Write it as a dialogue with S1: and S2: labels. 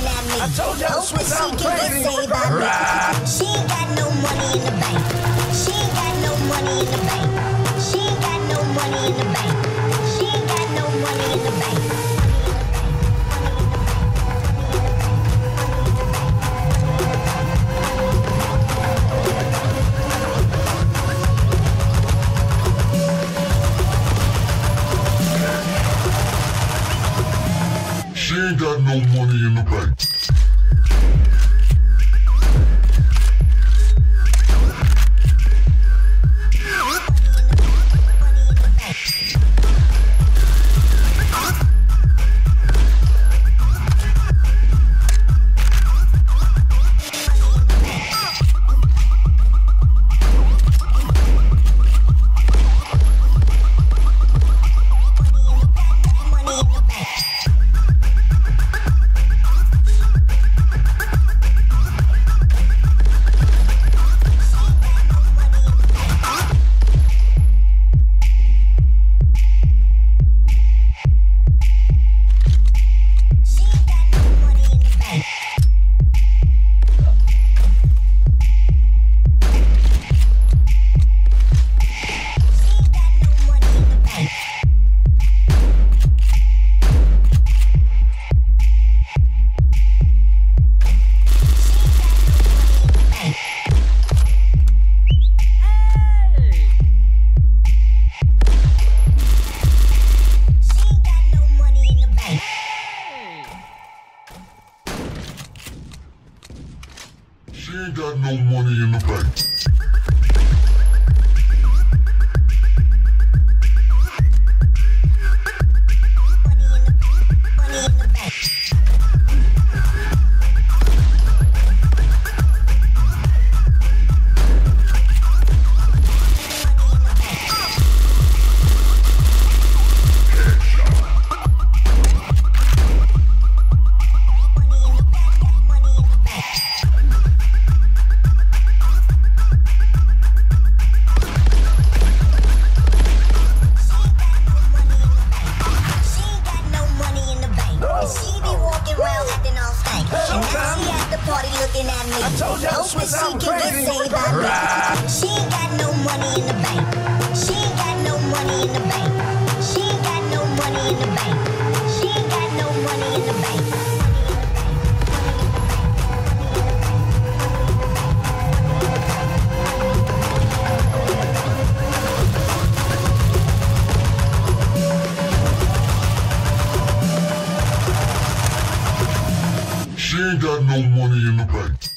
S1: looking at me. I told y'all Swiss, I'm crazy. She ain't got no money in the bank.
S2: She ain't got no money in the bank. ain't got no money in the bank.
S1: She was something crazy. She got no money in the bank. She ain't got no money in the bank. She ain't got no money in the bank. She ain't got no money in the bank.
S2: She ain't got no money in the bank.